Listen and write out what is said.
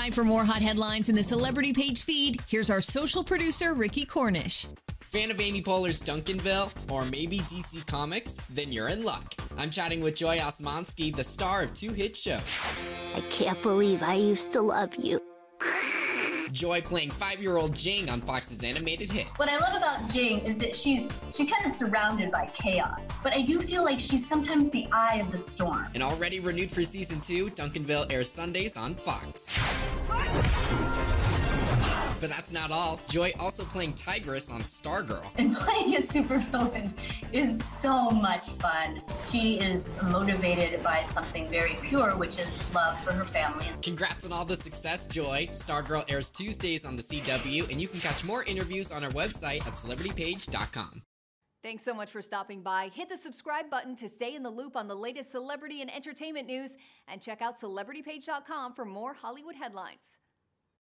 Time for more hot headlines in the celebrity page feed. Here's our social producer, Ricky Cornish. Fan of Amy Poehler's Duncanville, or maybe DC Comics? Then you're in luck. I'm chatting with Joy Osmanski, the star of two hit shows. I can't believe I used to love you. Joy playing five-year-old Jing on Fox's animated hit. What I love about Jing is that she's she's kind of surrounded by chaos, but I do feel like she's sometimes the eye of the storm. And already renewed for season two, Duncanville airs Sundays on Fox. But that's not all. Joy also playing Tigress on Stargirl. And playing a supervillain is so much fun. She is motivated by something very pure, which is love for her family. Congrats on all the success, Joy. Stargirl airs Tuesdays on the CW, and you can catch more interviews on our website at celebritypage.com. Thanks so much for stopping by. Hit the subscribe button to stay in the loop on the latest celebrity and entertainment news, and check out celebritypage.com for more Hollywood headlines.